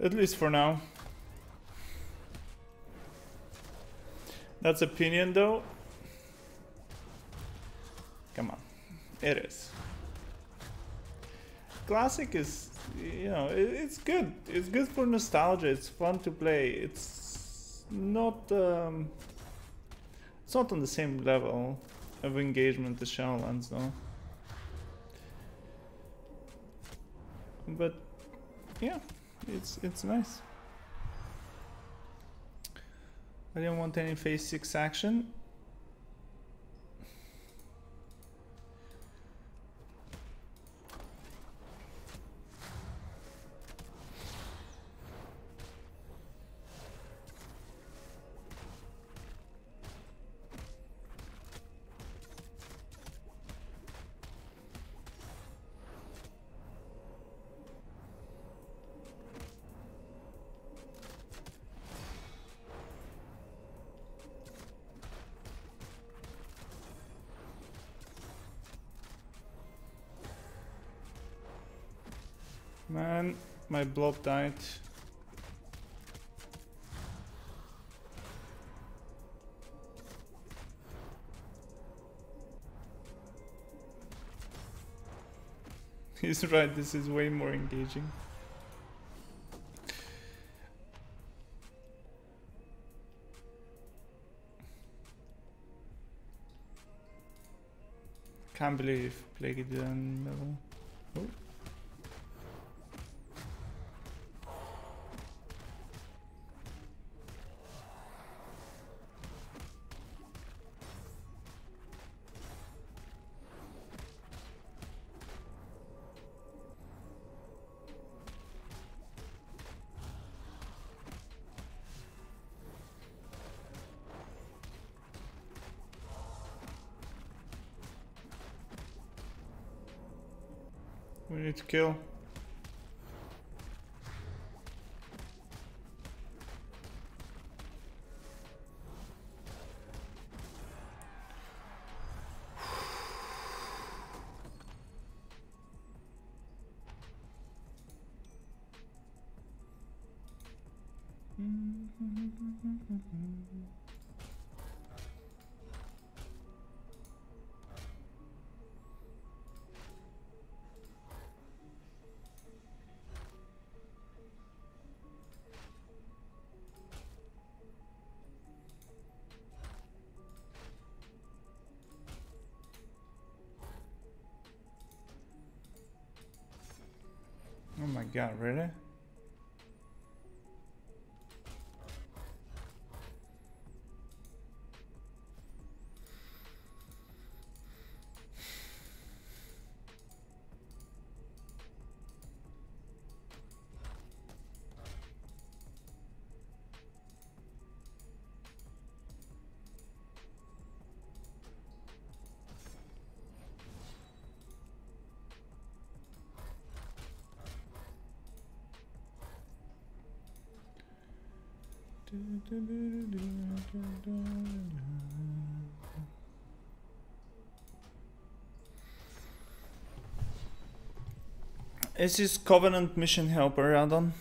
At least for now. That's opinion though. Come on. It is. Classic is, you know, it's good. It's good for nostalgia. It's fun to play. It's not, um, it's not on the same level of engagement as Shadowlands though. But, yeah, it's, it's nice. I didn't want any phase 6 action. Man, my blob died. He's right, this is way more engaging. Can't believe Plague didn't level. Oh. We need to kill. my god, really? Is this Covenant mission helper, Radon?